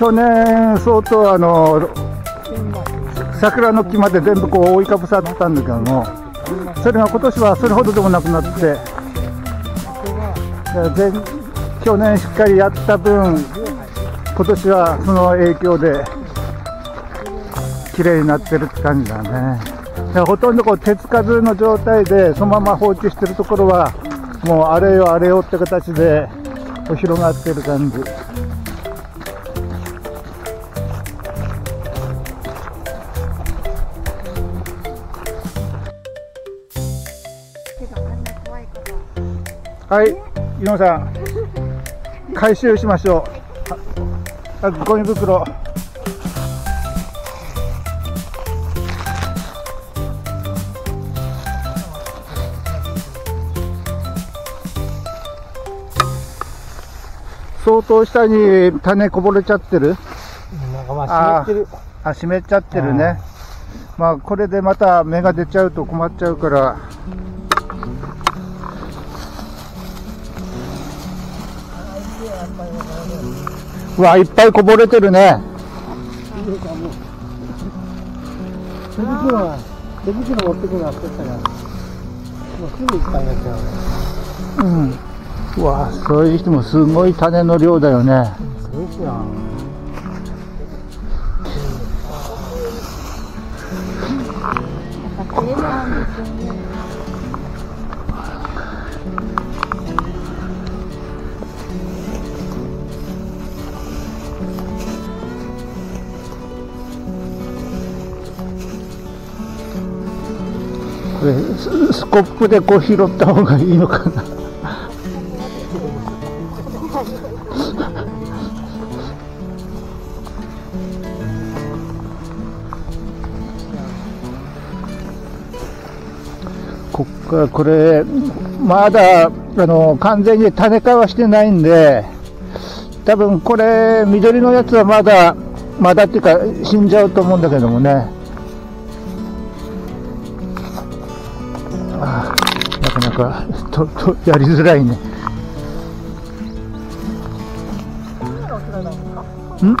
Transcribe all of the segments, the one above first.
去年相当あの桜の木まで全部こう覆いかぶさってたんだけどもそれが今年はそれほどでもなくなって去年しっかりやった分今年はその影響で綺麗になってるって感じだね。ほとんどこう手つかずの状態でそのまま放置してるところはもうあれよあれよって形で広がってる感じ。はい、井野さん、回収しましょう。あゴミ袋。相当下に種こぼれちゃってる？あ、湿っちゃってるね。まあ、これでまた芽が出ちゃうと困っちゃうから。うわ、いっぱいこぼれてるね。手袋は、手袋持ってくるの忘れてたから、もうすぐいっぱいになっちゃうね。うん。うわ、それにしてもすごい種の量だよね。すごいっすよ。こスコップでこう拾った方がいいのかな？こっからこれ、まだ、あの、完全に種化はしてないんで、多分これ、緑のやつはまだ、まだっていうか死んじゃうと思うんだけどもね。なかなかととやりづらいね。ん？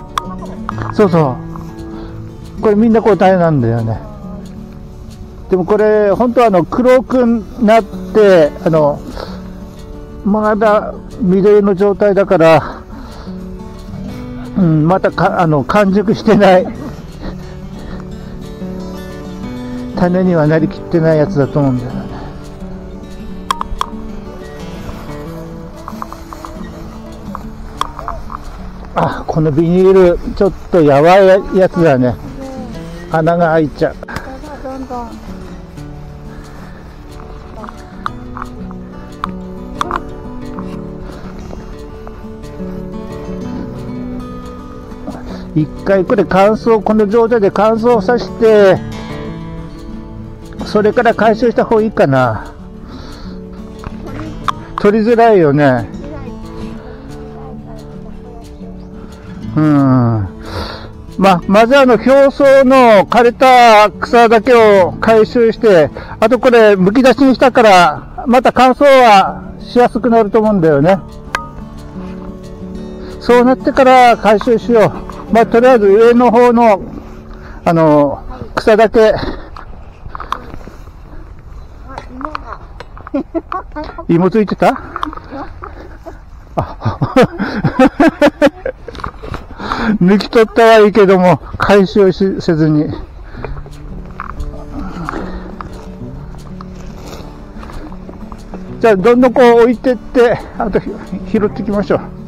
そうそう。これみんなこう種なんだよね。でもこれ、本当はあの黒くなって、あの、まだ緑の状態だから、うん、またか、あの、完熟してない。種にはなりきってないやつだと思うんだよ。このビニール、ちょっとやばいやつだね。穴が開いちゃう。どんどん一回これ乾燥、この状態で乾燥させて、それから回収した方がいいかな。取りづらいよね。うん。ま、まずあの表層の枯れた草だけを回収して、あとこれ剥き出しにしたから、また乾燥はしやすくなると思うんだよね。そうなってから回収しよう。まあ、とりあえず上の方の、あの、草だけ、芋ついてた？あ 抜き取ったはいいけども、回収しせずに。じゃあ、どんどんこう置いてって、あと拾っていきましょう。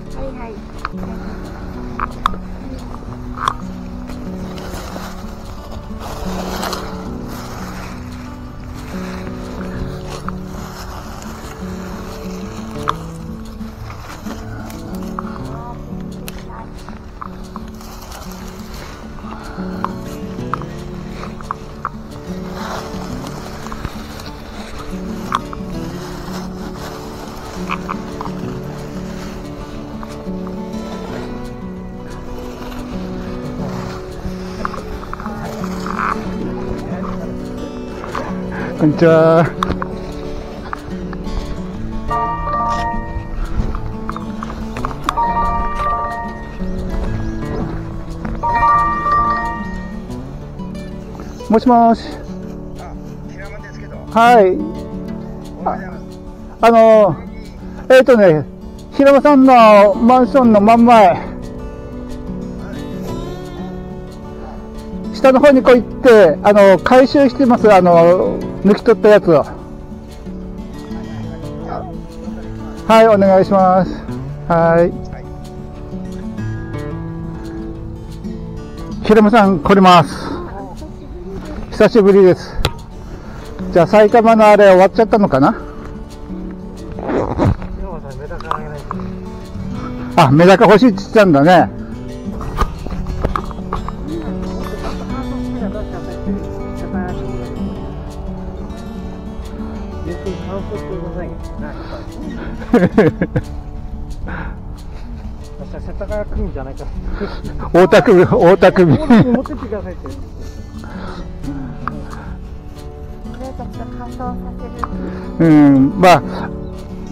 こんにちは。もしもし。はい。あの、えっ、ー、とね、平間さんのマンションの真ん前。下の方にこう行って、あの、回収してます、あの、抜き取ったやつを。はい、お願いします。はい。平間さん、来れます。久しぶりです。じゃあ、埼玉のあれ終わっちゃったのかな？あ、メダカ欲しいって言ってたんだね。くり乾燥してくださいよな明日世田谷区民じゃないか大田区、大田区民。持ってってくださいって。うん、まあ、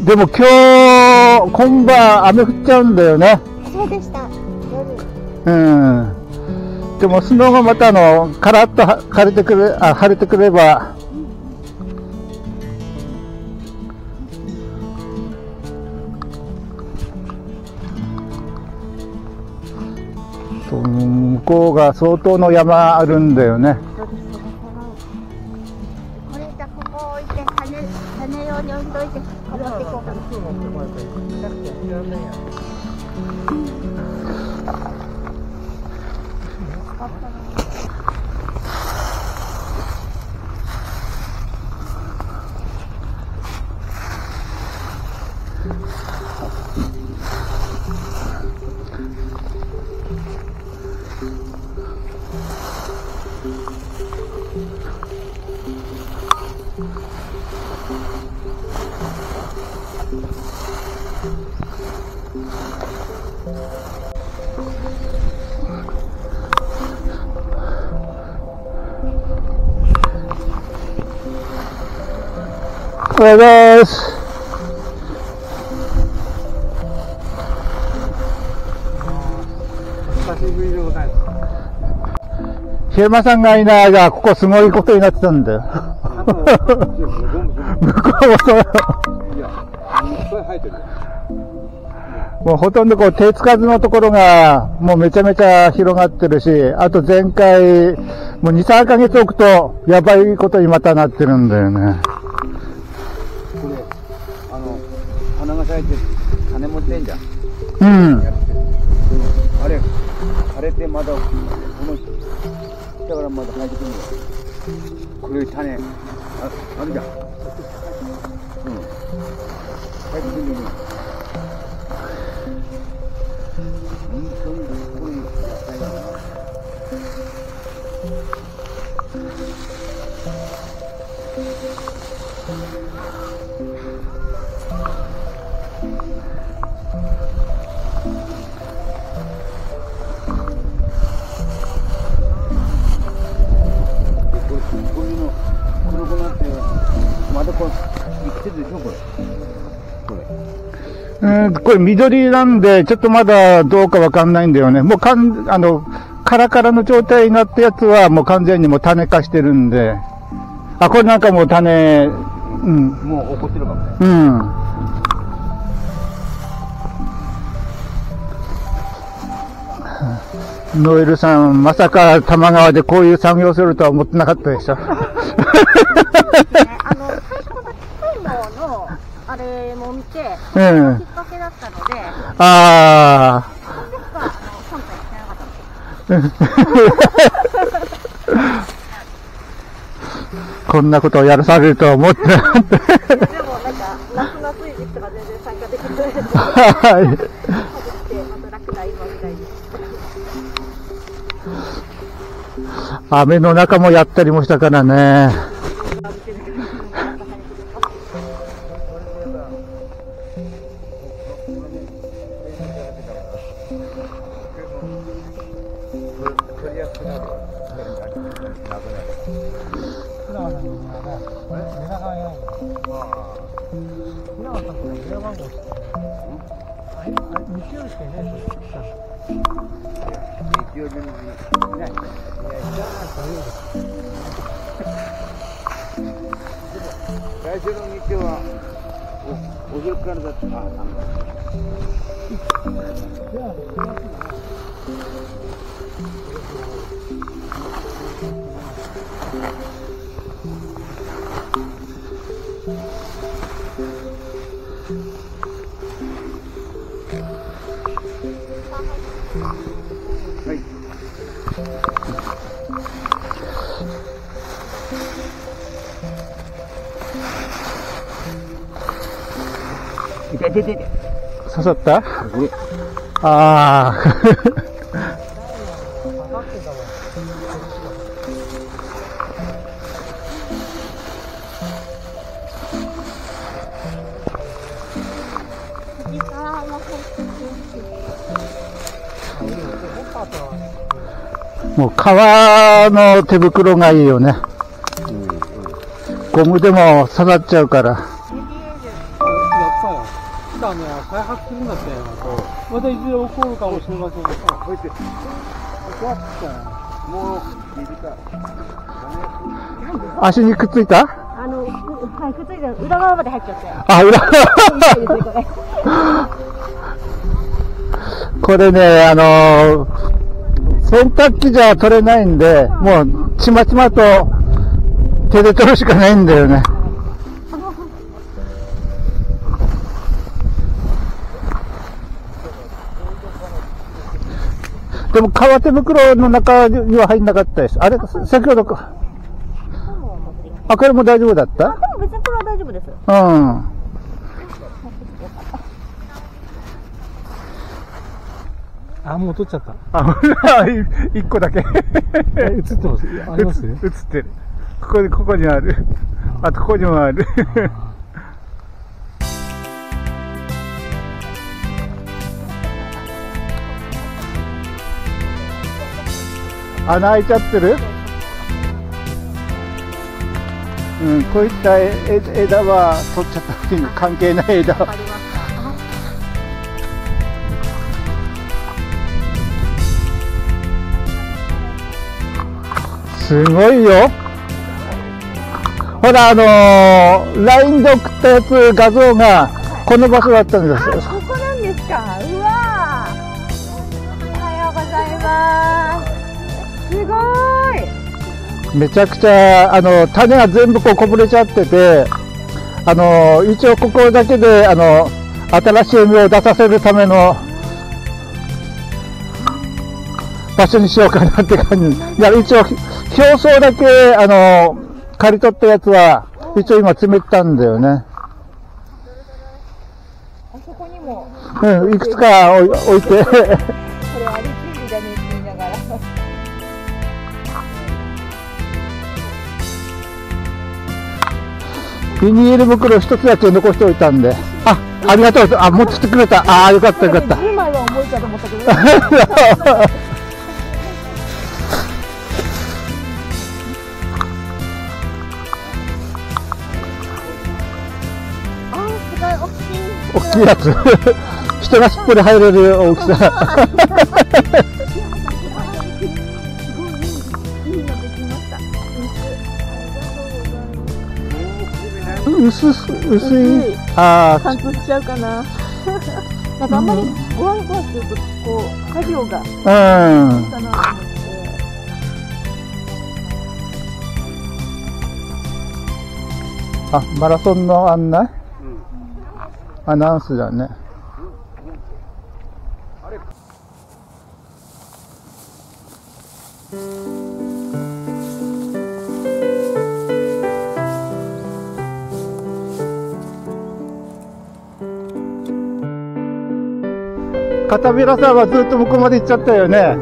でも今日、今晩雨降っちゃうんだよね。そうでした。夜。うん。でもその後またあの、カラッとは晴れてくれ、あ、晴れてくれば、こうが相当の山あるんだよね。これじゃここ置いて、種、種用に置いといて、これ持っていこうかな。持ったら痛くてやってらんおはようございます。久しぶりでございます平間さんがいない間、ここすごいことになってたんだよ。向こうもそうよ。もうほとんどこう手つかずのところがもうめちゃめちゃ広がってるし、あと前回、もう2、3ヶ月置くとやばいことにまたなってるんだよね。これ、あの、花が咲いて、種持ってんじゃん。うん。あれ、あれってまだ、この、下からまだ生えてくるんだよ。黒い種、ああるじゃん。うん。生えてくるんだよ。本まだこれ、生きてるでしょ、これ。これ。うん、これ緑なんで、ちょっとまだどうかわかんないんだよね。もうかん、あの、カラカラの状態になったやつはもう完全にもう種化してるんで。あ、これなんかもう種、うん、もう怒ってるかもね。うん。ノエルさん、まさか多摩川でこういう作業するとは思ってなかったでしょ。ね、あの、のあれも見て、うんきっかけだったので、あ こんなことをやらされるとは思ってなかった。でもなんか、夏の暑い時期とか全然参加できないので、はい。雨の中もやったりもしたからね。你要往过，嗯，哎哎，你叫谁呢？是是是，你叫名字，你看，你看现在啥样子？这个，该去的你就往，不不走开的，啊。いてててて刺さった？ああ。も入ってるもう革の手袋がいいよね。ゴムでも刺さっちゃうから。発するんだっまたいずれ起こるかもしれませんがこうやってもう短い足にくっついた？あのはいくっついた。裏側まで入っちゃったあ裏側。これねあの洗濯機じゃ取れないんで、もうちまちまと手で取るしかないんだよね。でも、革手袋の中には入んなかったです。あれ先ほどか。あ、これも大丈夫だった？でも別にこれは大丈夫です。うん。あもう取っちゃったあ、一個だけ。え映ってますあります？映映ってる。ここに、ここにある。あと、ここにもある。穴開いちゃってる？うん、こういった枝は取っちゃった時に関係ない枝はわかりました。すごいよ。ほら、あのー、LINE で送ったやつ、画像が、この場所だったんですよ。ここなんですか？めちゃくちゃ、あの、種が全部こうこぼれちゃってて、あの、一応ここだけで、あの、新しい芽を出させるための、場所にしようかなって感じ。いや、一応、表層だけ、あの、刈り取ったやつは、一応今詰めてたんだよね。あそこにも、うん、いくつか置いて。ビニール袋一つだけ残しておいたんで。あ、ありがとう。あ、持ってきてくれた。ああ、よかったよかった。10枚は重いかと思ったけど。あー、すごい大きい。大きいやつ。人がすっぽり入れる大きさ。りがとうござい。薄い。ああ、貫通しちゃうかな。なんかあんまりごわごわすると、こう、作業がうん。下な。あ、マラソンの案内？アナウンスだね。片平さんはずっと向こうまで行っちゃったよね。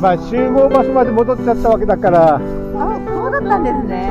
まあ集合場所まで戻っちゃったわけだから、あ、そうだったんですね。